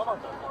Tamam.